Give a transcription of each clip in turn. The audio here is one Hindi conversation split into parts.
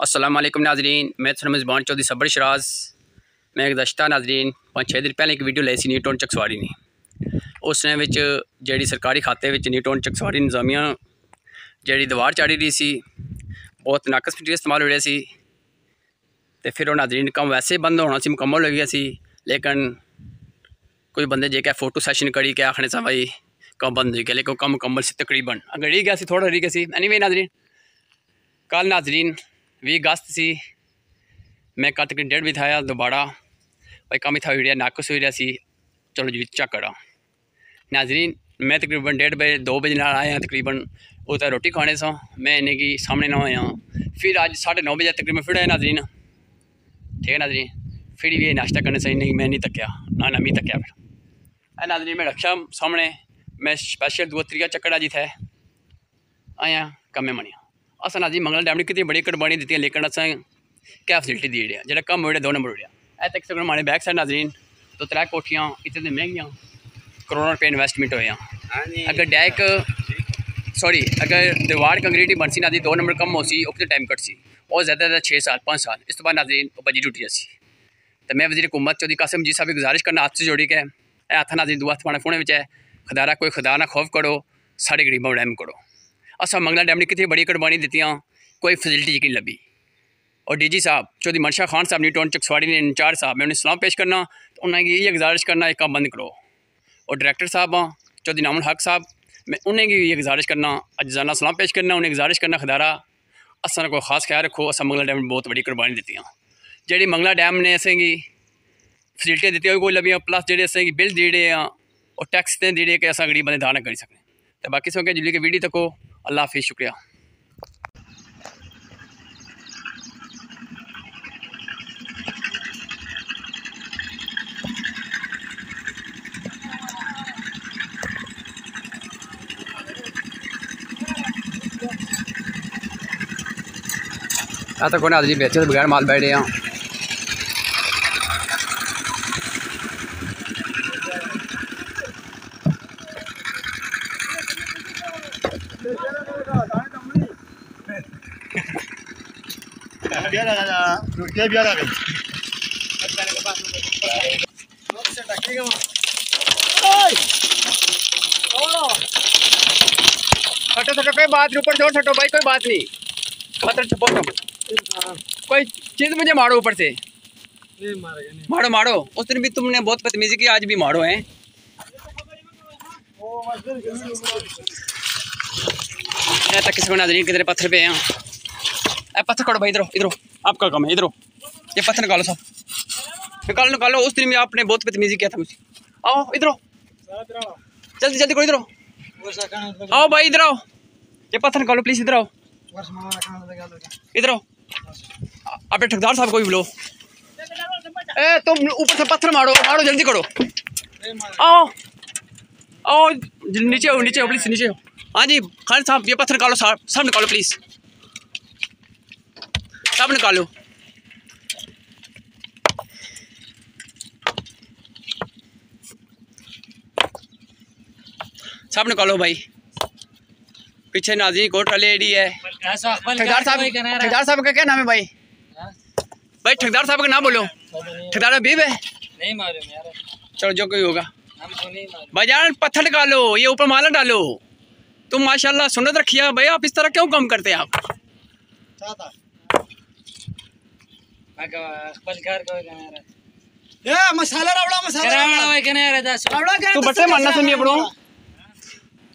असलम नाजरीन, मैं थोड़ा मेज़बान चौधरी सबर शराज। मैं गुजशत नाजरीन, पाँच छः दिन पहले एक वीडियो लाई सी न्यूटन चकसवाड़ी ने उस टाइम जी सरकारी खाते न्यूटन चकसवाड़ी निजामिया जी दीवार चाड़ी रही सी, बहुत नाकस मटीरियल इस्तेमाल हो रहा सी। तो फिर नाजरीन कम वैसे बंद होना सी, मुकम्मल हो गया सी, लेकिन कोई बंदे क्या फ़ोटो सैशन करी क्या आखने सा भाई कम बंद हो गया, लेकिन कम मुकम्मल से तकरीबन। अगर रही गया थोड़ा रही गया एनी वे नाजरीन, कल नाजरीन भी अगस्त सी, मैं कल तक डेढ़ भी था दोबारा। भाई कम था हुई नाकस हो रहा सी, चलो जी करा। नाजरीन, मैं तकरीबन डेढ़ बजे, दो बजे ना आया तकरीबन उतर रोटी खाने से, मैं इन्हें सामने ना आया फिर अज साढ़े नौ बजे तकरीबन फिर आया नाजरीन। ठीक है नाजरीन, फिर भी नाश्ता करने से नहीं मैं नहीं तकिया ना ना मी तकिया फिर। नाजरीन, मैं रक्षा सामने, मैं स्पेशल दो त्रिया चक्कर अज थे आया कमे मनिया अस नाजी मंगल डैम ने कितनी बड़ी कुर्बानी दी लेकिन अस क्या फैसिलिटी दी रहा जो कम हो दो नंबर हो रहा तक सकते माने बैक साइड नाजरीन तो त्रै कोठियाँ इतने महंगियाँ करोड़ों रुपये इन्वेस्टमेंट हो अगर डैक सॉरी अगर दीवार कंक्रीट बन सी नाजी दो नंबर कम हो सी उस टाइम कट सी और ज़्यादा ज़्यादा छः साल पाँच साल इस तो बाद नाजरीन बजी टुटी जासी तो मैं वजी हुकूमत चौधरी कासिम जी साहब गुजारिश करना हथ से जोड़ी के हथ नाजरीन दुआ हथ पाने फोने में है खदारा कोई खुदा ना खौफ करो साढ़े गरीबों डैम करो असा मंगला डैम ने कितनी बड़ी कुर्बानी दी कोई फैसिलिटी यकीन लभी और डी जी साहब, चौधरी मनशा खान साहब न्यूटन चकसवाड़ी ने इंचार्ज साहब, मैं उन्हें सलाम पेश करना तो उन्हें ये गुजारिश करना, एक काम बंद करो। और डायरेक्टर साहब हाँ चौधरी नामुल हक साहब, मैं उन्हें ये गुजारिश करना अजाना सलाम पेश करना, उन्हें गुजारिश करना, खदारा, असा कोई खास ख्याल रखो, असा मंगला डैम ने बहुत बड़ी कुर्बानी दी जी मंगला डैम ने असेंगी फैसिलिटियाँ दी कोई लभियाँ प्लस जेह्ड़े असेंगी बिल जेह्ड़े और टैक्स ते जेह्ड़े कि अस गरीब बंदे दान करी सकने। तो बाकी सौ ज़िले के वीडियो तको अल्लाह हाफिज़ शुक्रिया। तो कोई आदमी बेचे बगैर माल बैठे हैं। छोटो छोटो कोई बात नहीं ऊपर छोड़ छोटो भाई कोई बात नहीं मतलब छुपो तुम कोई चीज़ मुझे मारो ऊपर से मारो मारो उस दिन भी तुमने बहुत बदतमीजी की आज भी मारो है तक किसी को पत्थर पे हैं। पत्थर भाई, इधर इधर। आपका काम है, इधर। ये पत्थर निकालो सब निकालो निकालो। उस दिन में आपने बहुत बदतमीजी किया था मुझे आओ, इधर। जल्दी जल्दी करो, इधर। आओ भाई, इधर। आओ ये पत्थर निकालो प्लीज़ इधर। आओ इधर आओ ठेकेदार साहब को भी ए, तुम ऊपर से पत्थर मारो मारो, जल्दी करो। आओ। आओ, नीचे हो नीचे हो प्लीज़ नीचे हो हाँ जी खान साहब ये पत्थर निकालो सब निकालो प्लीज़ सब निकालो। सब निकालो भाई। पीछे नाजी कोट वाले एडी है। ठेकेदार साहब ठेकेदार साहब का क्या नाम है भाई? भाई ठेकेदार साहब का नाम बोलो। ठेकेदार बीब है? नहीं मारे चलो जो कोई होगा। भाई जान पत्थर निकालो ये ऊपर माला डालो। तुम माशाल्लाह सुनत रखिए भाई आप इस तरह क्यों काम करते हैं आप? मसाला रवड़ा मसाला रवड़ा कने रे दस रवड़ा क्या तू बट्टे मारना सुनिए बड़ो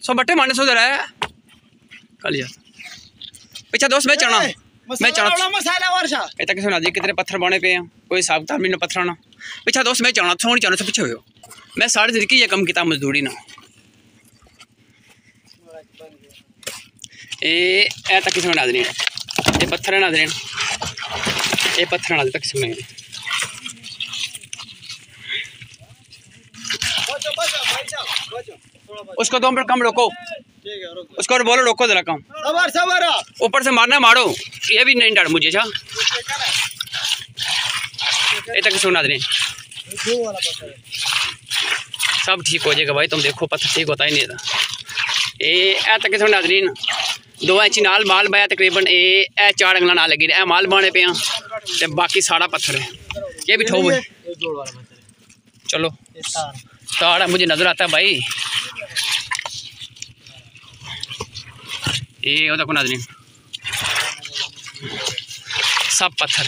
सो बट्टे मारने सो जरा। कल यार पीछे दोस्त मैं चढ़ना। मैं चढ़ना मसाला वर्षा। ये तक सुना कितने पत्थर बने पे हैं। कोई हिसाब किताब नहीं पत्थर ना। पीछे दोस्त मैं से पीछे हो मैं साढ़े ज़िंदगी ये कम किता मजदूरी ना। ए तक सुना दी ये पत्थर ना देने। ये पत्थर ना तक सुने उसको दो मिनट कम रोको। उसको बोलो रोको जरा कम। ऊपर से मारना मारो। ये भी नहीं डर मुझे अच्छा ये तक सुना दे सब ठीक हो जाएगा भाई तुम देखो पत्थर ठीक होता ही नहीं था। ये तक सुना दे ਦੋ दो इंच नाल माल बया तकरीबन ए चार अंगलों नाल लगी ए माल पाने पे ते बाकी सारा पत्थर है ये भी ठोक है चलो। तार है मुझे नज़र आता है भाई। ये होता को नाजरीन सब पत्थर।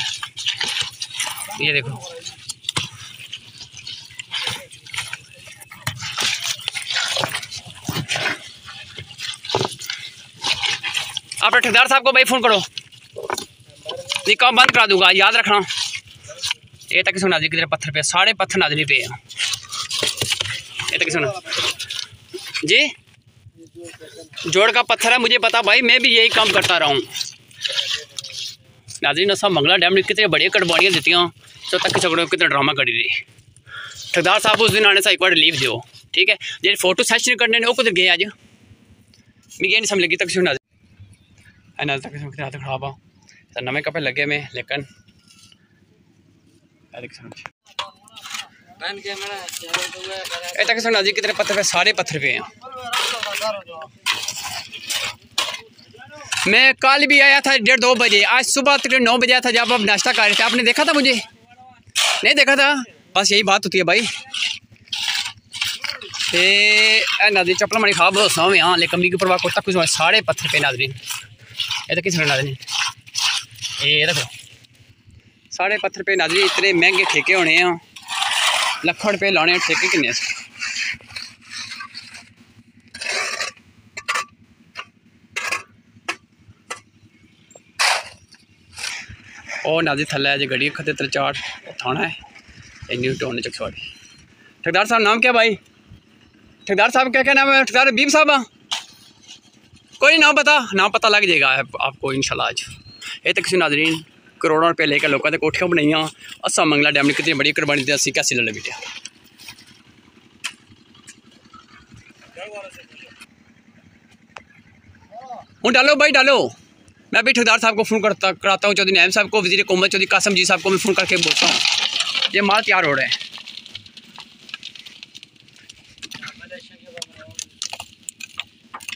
ये देखो। अपने ठेकेदार साहब को भाई फ़ोन करो। नहीं, काम बंद करा दूँगा, याद रखना। ये तक सुना जी किधर पत्थर पे, सारे पत्थर नाजरी पे हैं। ये तक सुना जी? जोड़ का पत्थर है, मुझे पता भाई, मैं भी यही काम करता रहा हूँ। नाजरीन सब मंगला, डैम ने कितने बड़िया कटवानियाँ दी तो तक सकड़ो कितना ड्रामा करी रही। ठेकेदार साहब उस दिन आने से एक बार रिलीफ दो ठीक है? जे फ़ोटो सैशन करने वो कुछ गए अज मिगी ये नहीं समझ लगी तक सुना ना तक खराब तो नवे कपड़े लगे में लेकिन चलो तो तक सुना जी कितने पत्थर पे सारे पत्थर पे हैं। मैं कल भी आया था डेढ़ दो बजे आज सुबह तक नौ बजे आया था जब आप नाश्ता कर रहे थे। आपने देखा था मुझे? नहीं देखा था? बस यही बात होती है भाई। ते ए नाजरी चप्पल मारी खा भरोसा में हाँ लेकिन मिगी परवाह कुछ कुछ सारे पत्थर पे नाजरीन। ये देखिए सारे नाजरीन ये देखो। साढ़े पत्थर पे नाजरी, इतने महँगे ठेके होने हैं। लखों रुपये लाने ठेके किन्ने और नाजी थले जो गड़ी खते त्रचाट थाना है। न्यू टाउन चकसवाड़ी ठेकेदार साहब, नाम क्या भाई? ठेकेदार साहब क्या क्या नाम है? ठेकेदार बीब साहब? कोई ना पता ना पता लग जाएगा आप- आपको इंशाल्लाह आज। ये तक किसी नाजरीन, करोड़ों रुपए लेकर लोगों ने कोठियाँ बनाइया असा मंगला डैम ने कितनी बड़ी कुर्बानी दी असी कैसे ले बेटे। हूँ डालो भाई, डालो। मैं भी ठेकेदार साहब को फ़ोन करता, कराता हूँ, चौधरी नैम साहब को, वज़ीर कौमत चौधरी कासम जी साहब को मैं फ़ोन करके बोलता हूँ। ये माल तैयार हो रहा है।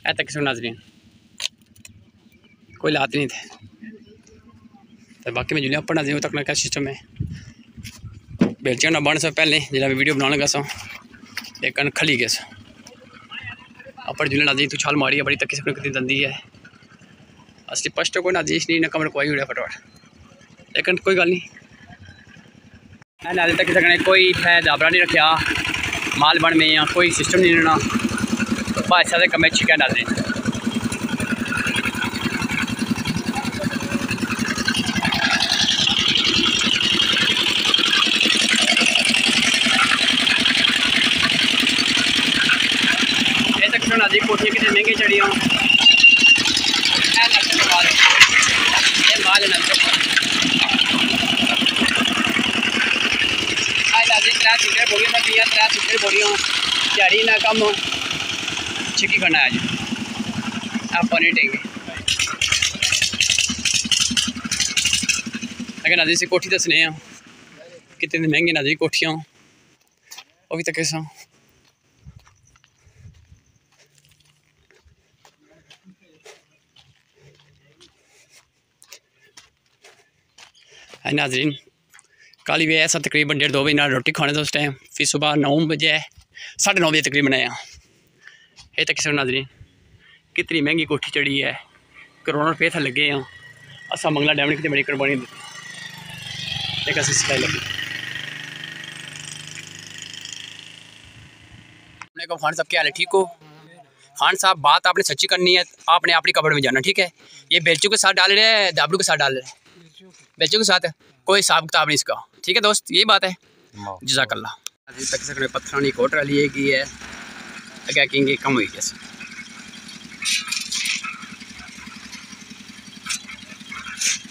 ऐ किसी सुन नाजरीन। कोई लात नहीं थे। तो बाकी मैं जुलिया पढ़ना तक क्या सिस्टम है बेलचियाँ ना बन से पहले जिला मैं वीडियो बनाने गया सा लेकिन खली सा अपर जुलिया नाजी तू छाल मारी है, बड़ी तक किसी कितनी दंदी है। असली स्पष्ट कोई नाजीश नहीं नकम रखवाई हुई फटोफट। लेकिन कोई गल नहीं। मैं नाले तक सकने कोई है दाबरा नहीं रखा माल बन में या कोई सिस्टम नहीं रहना भाषा के कमे छिका नाले त्रै सीटर बोरी मैं पिया त्रै सीटर बोरी ध्याड़ी ना कम चिकी करना आज आप नहीं टेंगे अगर नाजी से कोठी दसने हैं कितने महँगे नाजी कोठियाँ वो भी तक कैसा नाजरीन कल भी ऐसा तकरीबन डेढ़ दो बजे ना रोटी खाने उस टाइम फिर सुबह नौ बजे साढ़े नौ बजे तकरीबन आया। ये तक किसी नाजरीन, कितनी महँगी कोठी चढ़ी है। करोड़ों रुपये थे लगे हैं। असा मंगला डैम ने कितनी बड़ी कुर्बानी दी। एक असी लगी खान साहब, क्या है? ठीक हो? खान साहब, बात आपने सच्ची करनी है, आपने अपनी कपड़ में जाना, ठीक है? ये बेलचू के साथ डाल रहे हैं दाबड़ू के साथ डाल रहे हैं? बेलचू के साथ? कोई हिसाब किताब नहीं इसका। ठीक है दोस्त यही बात है। जजाकल्ला अभी तक सकने पत्थरानी कोट रही है की है। अगर कहेंगे कम हुई जैसे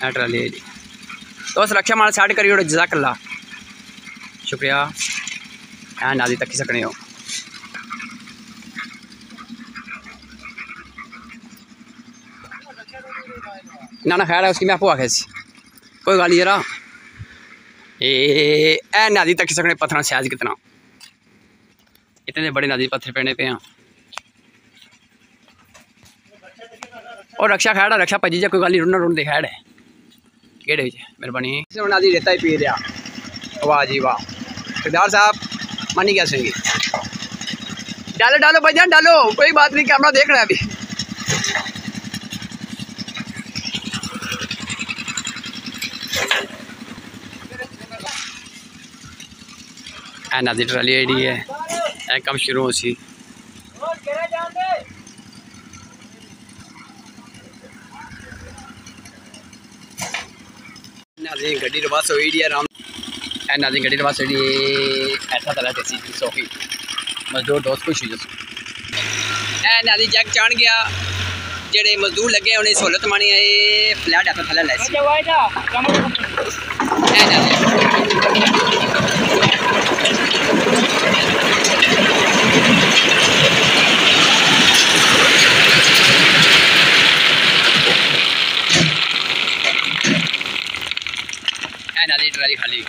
ऐ ट्राली है दोस्त रक्षा माल साइड करी ओड़ो जजाकल्ला शुक्रिया। ऐ नादी तक ही सकने हो। ना ना खैर है उसकी मैं आपको आखे कोई गल नहीं जरा। ए नदी तक सकने पत्थर सहज कितना? इतने बड़े नदी पत्थर पेने पे हैं। और रक्षा खैड़, रक्षा भजी जा, कोई गल रुन रुन रुड़ते खैड़ है केड़े बच्चे मेहरबानी नदी रेता ही पी लिया वाह जी वाह। सरदार साहब, मानी क्या सिंह डालो डालो भाई डालो। कोई बात नहीं, कैमरा देख रहा है अभी। ਇਹਨਾਂ ਦੀ ਟਰਾਲੀ ਆਈਡੀ ਹੈ ਇਹ ਕੰਮ ਸ਼ੁਰੂ ਹੋ ਸੀ ਇਹਨਾਂ ਦੀ ਗੱਡੀ ਰਵਾਸ ਹੋਈ ਦੀ ਆਰਾਮ ਇਹਨਾਂ ਦੀ ਗੱਡੀ ਰਵਾਸ ਹੋਈ ਐਸਾ ਤਰ੍ਹਾਂ ਤੇ ਸੀ ਸੋਫੀ ਮਜ਼ਦੂਰ ਦੋਸਤ ਖੁਸ਼ੀ ਜਸ ਇਹਨਾਂ ਦੀ ਜੱਗ ਚਾਣ ਗਿਆ ਜਿਹੜੇ ਮਜ਼ਦੂਰ ਲੱਗੇ ਉਹਨੇ ਸਹੂਲਤ ਮਾਣੀ ਇਹ ਫਲੈਟ ਹੱਥ ਥੱਲੇ ਲੈ ਸੀ ਇਹਨਾਂ ਦੀ ਇਹਨਾਂ ਦੀ ਟਰਾਲੀ ਖਾਲੀ